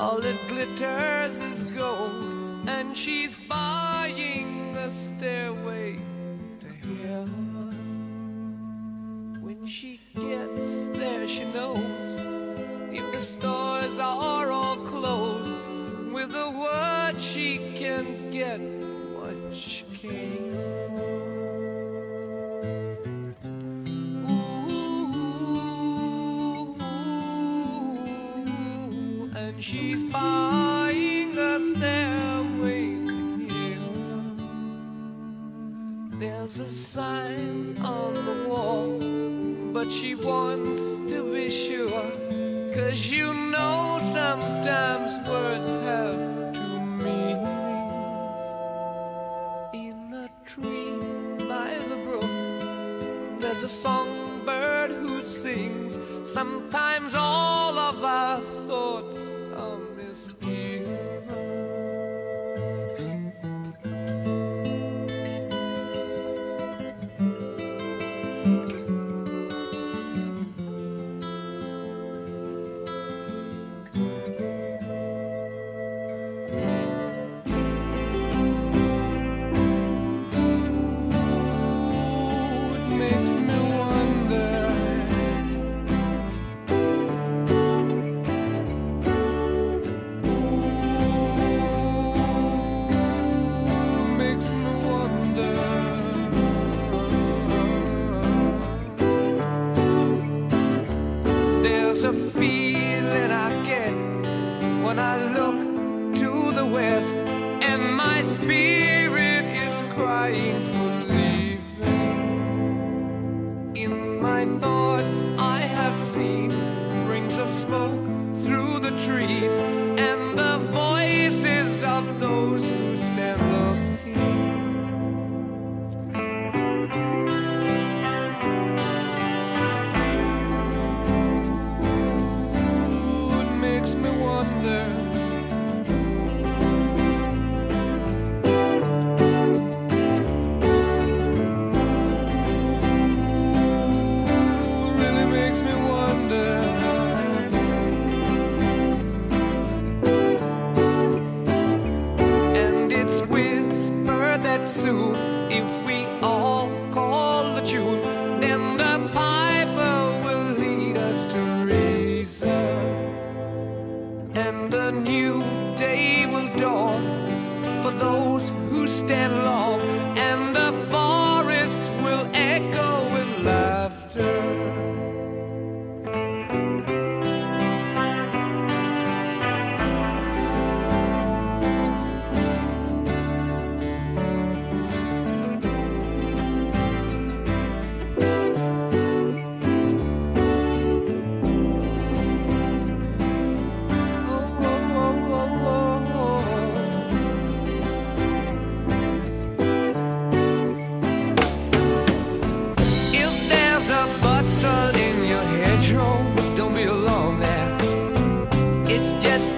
All that glitters is gold, and she's buying the stairway to heaven. When she gets there, she knows if the stores are all closed, with a word she can get what she came she's buying a stairway to. There's a sign on the wall, but she wants to be sure. Cause you know sometimes words have two meanings. In a tree by the brook, there's a songbird who sings. Sometimes all of our There's a feeling I get when I look to the west, and my spirit is crying for leaving. In my thoughts, I have seen rings of smoke through the trees, and the voices of those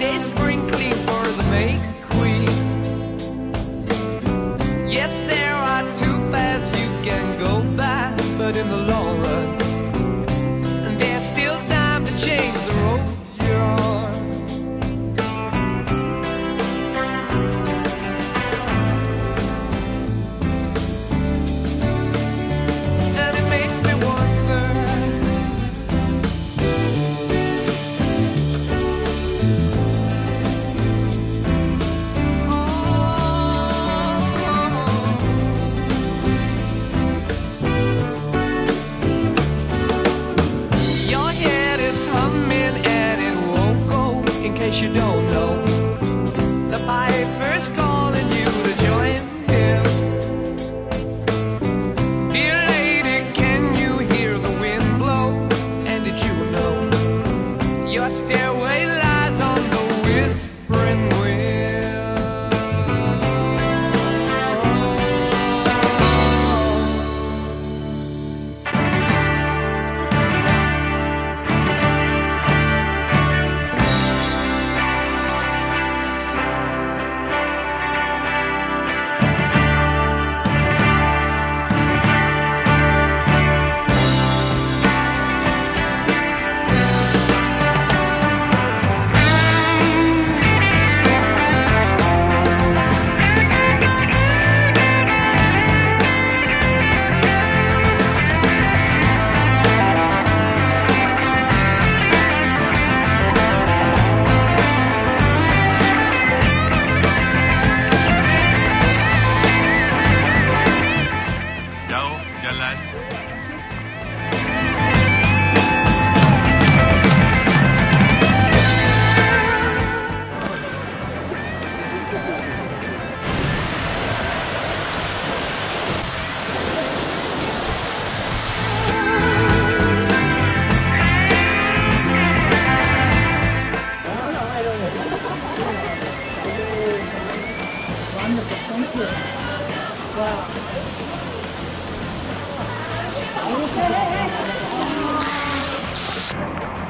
Sprinkling for the May Queen. Yes, Wow.